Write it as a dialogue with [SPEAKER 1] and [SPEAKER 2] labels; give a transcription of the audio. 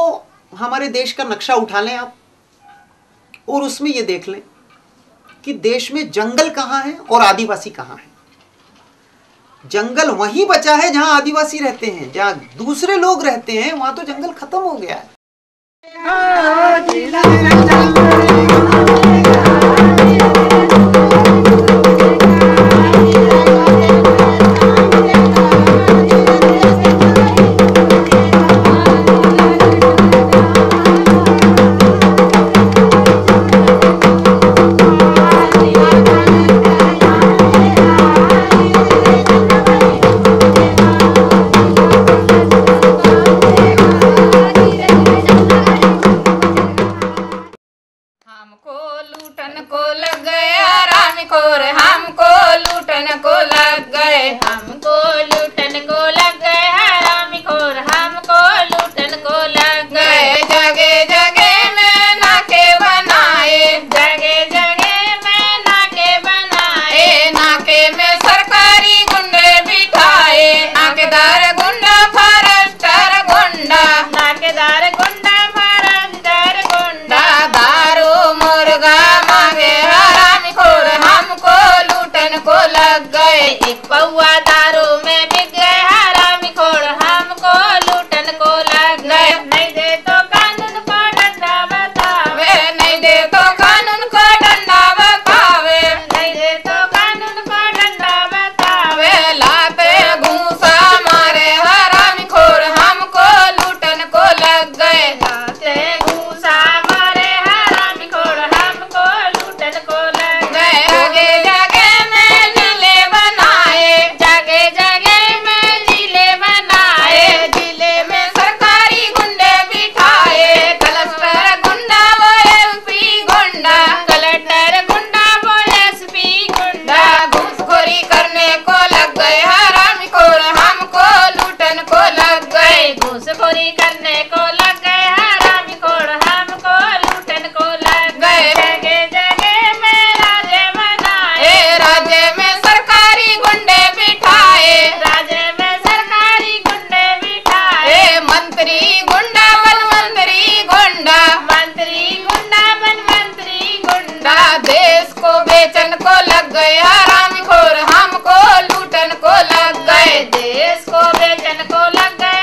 [SPEAKER 1] तो हमारे देश का नक्शा उठा लें आप और उसमें ये देख लें कि देश में जंगल कहाँ है और आदिवासी कहाँ है। जंगल वहीं बचा है जहाँ आदिवासी रहते हैं, जहाँ दूसरे लोग रहते हैं, वहाँ तो जंगल खत्म हो गया है।
[SPEAKER 2] हमको लूटन को लग गया राम खोर हमको लूटन को लग गए। हमको लूटन को लग गए राम खोर हमको लूटन को लग गए। जगे जगे में नाके बनाए। जगे जगे में नाके बनाए। नाके में सरकारी गुंडे बिठाए। नाकेदार गुंडा एक पौआ दारू में मंत्री गुंडा। मंत्री गुंडा बन मंत्री गुंडा देश को बेचन को लग गया खोर हमको लूटन को लग गए। देश को बेचन को लग गए।